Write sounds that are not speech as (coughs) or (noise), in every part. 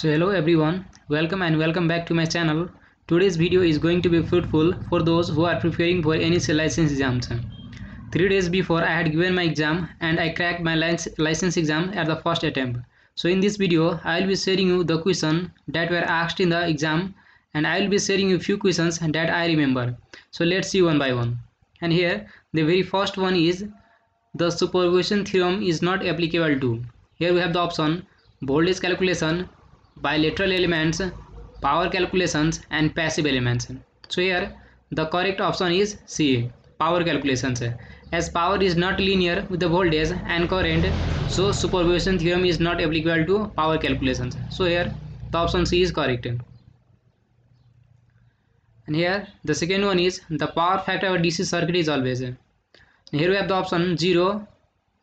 So hello everyone, welcome and welcome back to my channel. Today's video is going to be fruitful for those who are preparing for NEC license exams. Three days before I had given my exam and I cracked my license exam at the first attempt. So in this video, I will be sharing you the question that were asked in the exam and I will be sharing you few questions that I remember. So let's see one by one. And here the very first one is the superposition theorem is not applicable to. Here we have the option voltage calculation, bilateral elements, power calculations and passive elements. So here the correct option is C, power calculations. As power is not linear with the voltage and current, so superposition theorem is not applicable to power calculations. So here the option C is correct. And here the second one is the power factor of DC circuit is always. And here we have the option 0,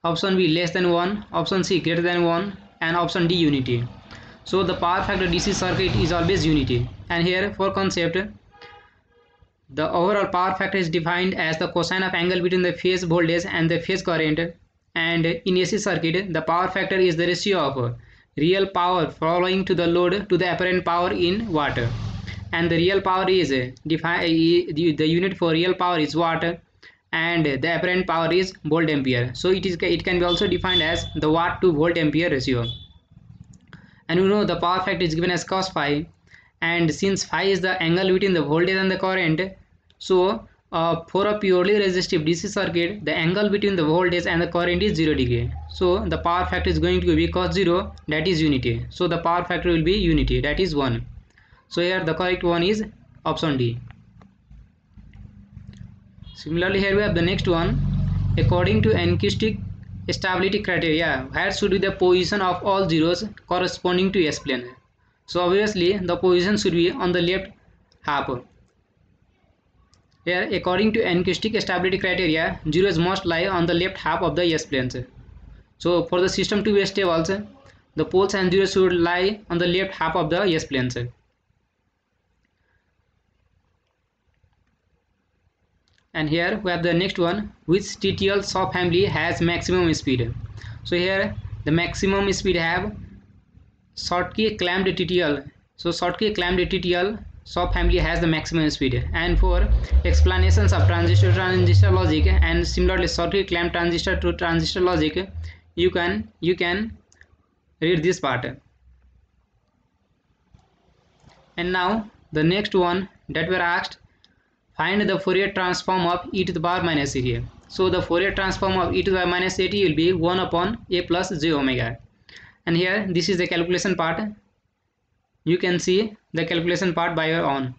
option B less than 1, option C greater than 1 and option D unity so the power factor DC circuit is always unity. And here for concept the overall power factor is defined as the cosine of angle between the phase voltage and the phase current. And in AC circuit the power factor is the ratio of real power following to the load to the apparent power in watt. And the real power is the unit for real power is watt and the apparent power is volt ampere. So it is it can be also defined as the watt to volt ampere ratio and you know the power factor is given as cos phi. And since phi is the angle between the voltage and the current so uh, for a purely resistive DC circuit the angle between the voltage and the current is 0 degree. So the power factor is going to be cos 0 that is unity. So the power factor will be unity that is 1 so here the correct one is option D. Similarly here we have the next one. According to Nyquist stability criteria. Where should be the position of all zeros corresponding to S plane. So obviously the position should be on the left half. Here according to Nyquist stability criteria zeros must lie on the left half of the s plane so for the system to be stable the poles and zeros should lie on the left half of the S planes and here we have the next one which TTL subfamily has maximum speed? So here the maximum speed have Schottky clamped TTL so Schottky clamped TTL subfamily has the maximum speed. And for explanations of transistor transistor logic and similarly Schottky clamped transistor to transistor logic you can you can read this part. And now the next one that were asked Find the Fourier transform of e to the power minus at. So the Fourier transform of e to the power minus at will be 1 upon a plus j omega. And here this is the calculation part. You can see the calculation part by your own.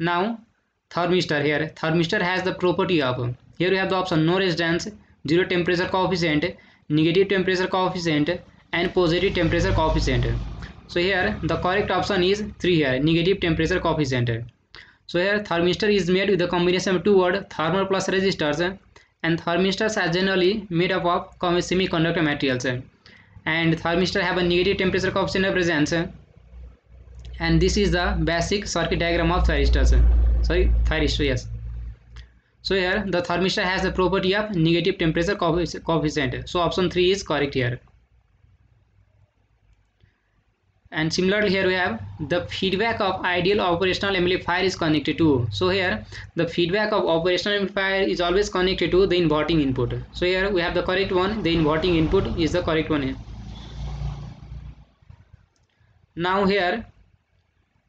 Now thermistor here. Thermistor has the property of here we have the option no resistance, zero temperature coefficient, negative temperature coefficient and positive temperature coefficient so here the correct option is 3 here negative temperature coefficient. So here thermistor is made with the combination of two word thermal plus resistors and thermistors are generally made up of semiconductor materials. And thermistor have a negative temperature coefficient of presence. And this is the basic circuit diagram of thyristors sorry thyristor yes. So here the thermistor has the property of negative temperature coefficient. So option 3 is correct here and similarly here we have the feedback of ideal operational amplifier is connected to. So here the feedback of operational amplifier is always connected to the inverting input. So here we have the correct one the inverting input is the correct one here. Now here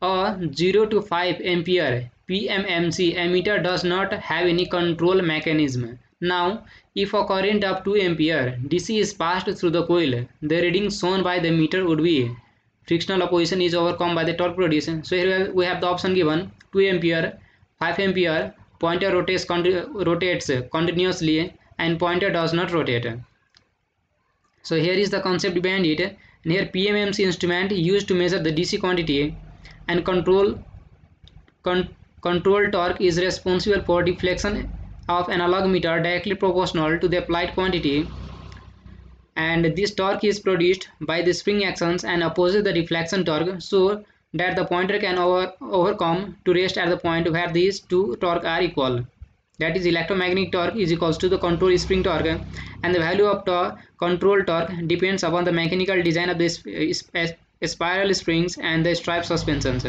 a 0 to 5 ampere PMMC ammeter does not have any control mechanism. Now if a current of 2 ampere DC is passed through the coil the reading shown by the meter would be frictional opposition is overcome by the torque produced so here we have the option given 2 ampere 5 ampere pointer rotates rotates continuously and pointer does not rotate. So here is the concept behind it. And here PMMC instrument used to measure the DC quantity and control con control torque is responsible for deflection of analog meter directly proportional to the applied quantity and this torque is produced by the spring actions and opposes the deflection torque so that the pointer can over, overcome to rest at the point where these two torque are equal. That is electromagnetic torque is equals to the control spring torque and the value of torque control torque depends upon the mechanical design of this uh, uh, spiral springs and the stripe suspensions.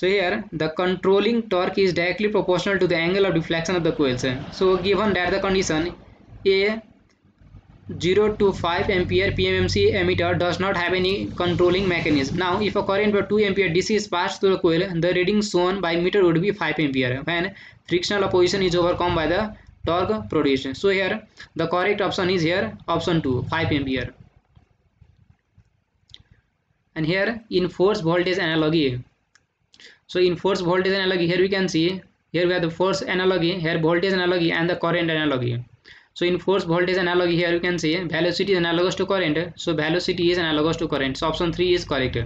So here the controlling torque is directly proportional to the angle of deflection of the coils. So given that the condition a 0 to 5 ampere PMMC ammeter does not have any controlling mechanism. Now if a current of 2 ampere DC is passed through the coil, the reading shown by meter would be 5 ampere when frictional opposition is overcome by the torque produced. So here the correct option is here option 2 5 ampere. And here in force voltage analogy. So in force voltage analogy here we can see here we have the force analogy, here voltage analogy and the current analogy so in force voltage analogy here you can say velocity is analogous to current. So velocity is analogous to current. So option 3 is correct.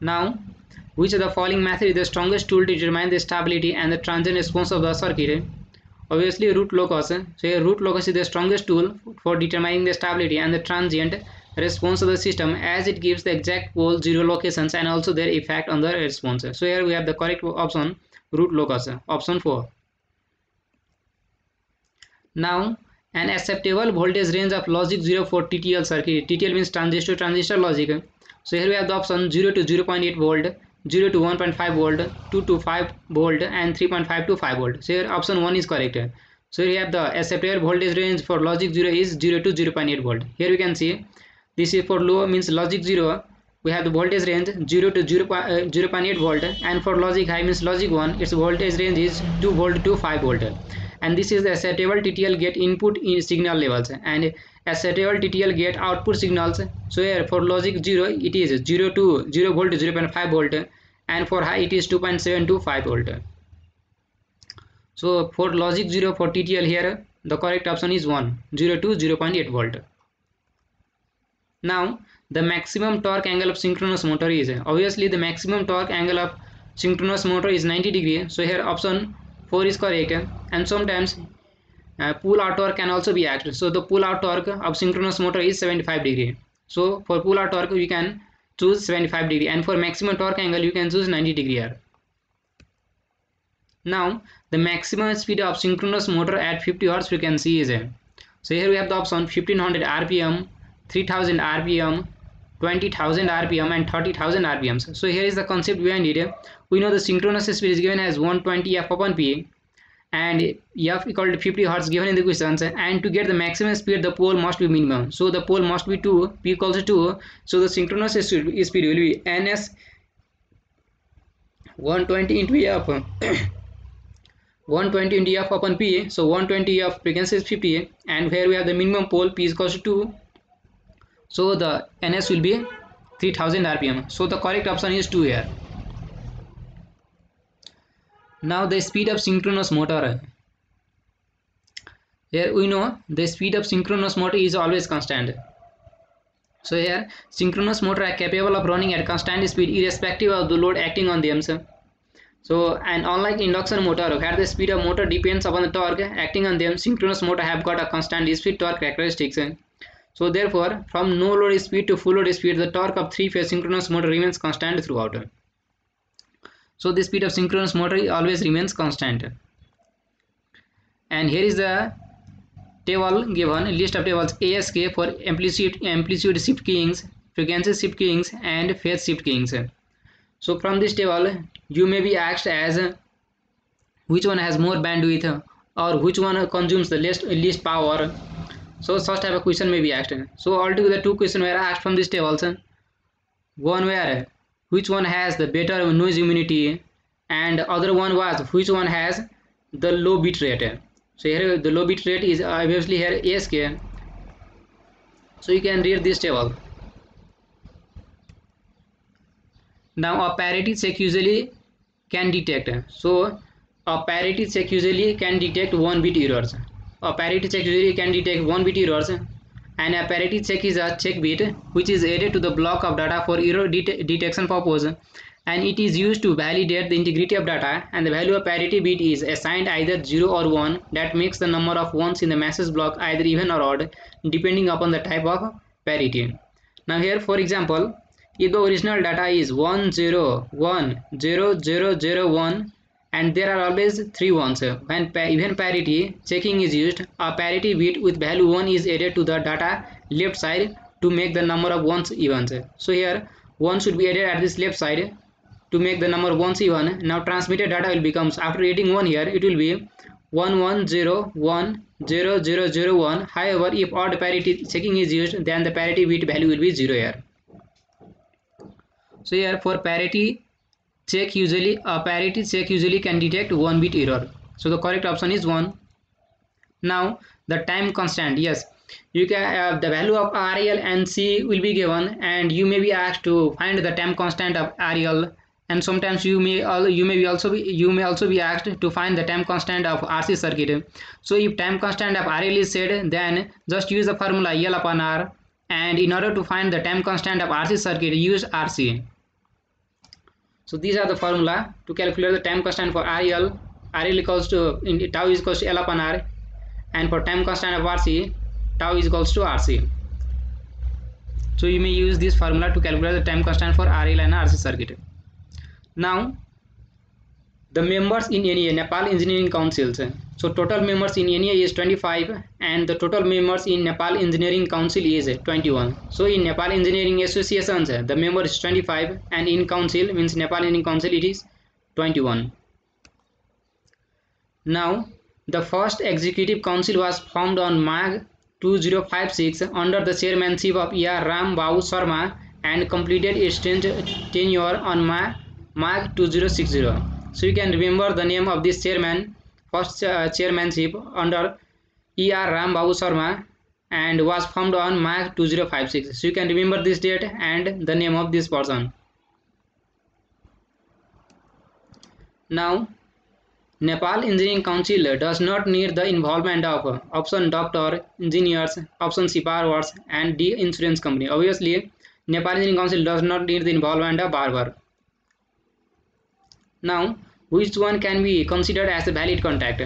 Now which of the following method is the strongest tool to determine the stability and the transient response of the circuit? Obviously root locus. So here root locus is the strongest tool for determining the stability and the transient response of the system as it gives the exact pole zero locations and also their effect on the response. So here we have the correct option root locus option four now an acceptable voltage range of logic zero for TTL T L circuit T means transistor transistor logic so here we option zero to zero point eight volt zero to one point five volt two to five volt and three point five to five volt so here option one is correct so here the acceptable voltage range for logic zero is zero to zero point eight volt here you can see this is for low means logic zero we have the voltage range 0 to 0, uh, 0 0.8 volt and for logic high means logic 1 its voltage range is 2 volt to 5 volt. And this is the acceptable TTL gate input in signal levels. And acceptable TTL gate output signals. So here for logic 0 it is 0 to 0 volt to 0 0.5 volt. And for high it is 2.7 to 5 volt. So for logic 0 for TTL here the correct option is 1 0 to 0 0.8 volt. Now the maximum torque angle of synchronous motor is obviously the maximum torque angle of synchronous motor is 90 degree. So here option 4 is correct and sometimes uh, pull out torque can also be added. So the pull out torque of synchronous motor is 75 degree. So for pull out torque we can choose 75 degree. And for maximum torque angle you can choose 90 degree here. Now the maximum speed of synchronous motor at 50 hertz frequency is so here we have the option 1500 rpm 3000 rpm 20,000 rpm and 30,000 rpms so here is the concept behind it. We know the synchronous speed is given as 120 f upon p and f equal to 50 hertz given in the questions and to get the maximum speed the pole must be minimum. So the pole must be 2 p equals to 2 so the synchronous speed will be ns 120 into f. (coughs) 120 into f upon p. So 120 f frequency is 50 and here we have the minimum pole p is equals to 2 so the ns will be 3000 rpm so the correct option is 2 here. Now the speed of synchronous motor. Here we know the speed of synchronous motor is always constant. So here synchronous motor are capable of running at constant speed irrespective of the load acting on them so and unlike induction motor where the speed of motor depends upon the torque acting on them synchronous motor have got a constant speed torque characteristics so therefore, from no load speed to full load speed, the torque of three-phase synchronous motor remains constant throughout. So the speed of synchronous motor always remains constant. And here is the table given list of tables ASK for amplitude amplitude shift keyings, frequency shift keyings, and phase shift keyings. So from this table, you may be asked as which one has more bandwidth or which one consumes the least least power so such type of question may be asked. So altogether two questions were asked from this table one where which one has the better noise immunity? And other one was which one has the low bit rate? So here the low bit rate is obviously here ASK so you can read this table. Now a parity check usually can detect. So a parity check usually can detect one bit errors a parity check usually can detect one bit errors and a parity check is a check bit which is added to the block of data for error det detection purpose. And it is used to validate the integrity of data and the value of parity bit is assigned either 0 or 1 that makes the number of ones in the message block either even or odd depending upon the type of parity. Now here for example if the original data is 1 0 1 0 0 0 1 and there are always three ones. When even parity checking is used a parity bit with value 1 is added to the data left side to make the number of ones even. So here 1 should be added at this left side to make the number ones even. Now transmitted data will becomes after adding 1 here it will be 1 1 0 1 0 0 0 1 however if odd parity checking is used then the parity bit value will be 0 here. So here for parity check usually a parity check usually can detect one bit error. So the correct option is 1 now the time constant yes. You can uh, the value of RL and C will be given and you may be asked to find the time constant of RL and sometimes you may you may be also be you may also be asked to find the time constant of RC circuit. So if time constant of RL is said then just use the formula L upon R and in order to find the time constant of RC circuit use RC so these are the formula to calculate the time constant for RL RL equals to in tau is equals to L upon R. And for time constant of RC tau is equals to RC so you may use this formula to calculate the time constant for RL and RC circuit. Now the members in NEA Nepal Engineering Councils so total members in NEA is 25 and the total members in Nepal Engineering Council is 21 so in Nepal Engineering Associations the member is 25 and in council means Nepal Engineering Council it is 21 now the first executive council was formed on March 2056 under the chairmanship of E.R. Ram Babu Sharma and completed its tenure on March 2060. So you can remember the name of this chairman, first uh, chairmanship under E.R. Ram Babu Sharma and was formed on March 2056. So you can remember this date and the name of this person. Now Nepal Engineering Council does not need the involvement of option doctor, engineers, option workers, and the insurance company. Obviously, Nepal Engineering Council does not need the involvement of barber. Now, which one can be considered as a valid contract?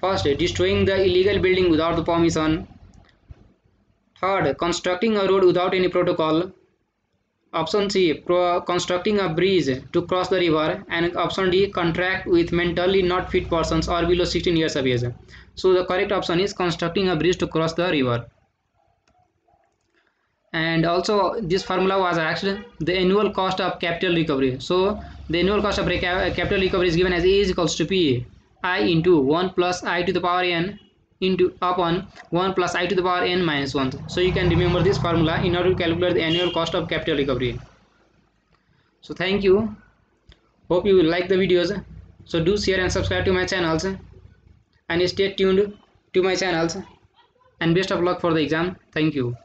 First, destroying the illegal building without the permission. Third, constructing a road without any protocol. Option C. constructing a bridge to cross the river and option D. Contract with mentally not fit persons or below 16 years of age. So the correct option is constructing a bridge to cross the river. And also this formula was actually the annual cost of capital recovery. So the annual cost of capital recovery is given as A is equals to P. I into 1 plus I to the power n into upon 1 plus i to the power n minus 1 so you can remember this formula in order to calculate the annual cost of capital recovery. So thank you. Hope you will like the videos. So do share and subscribe to my channels. And stay tuned to my channels. And best of luck for the exam. Thank you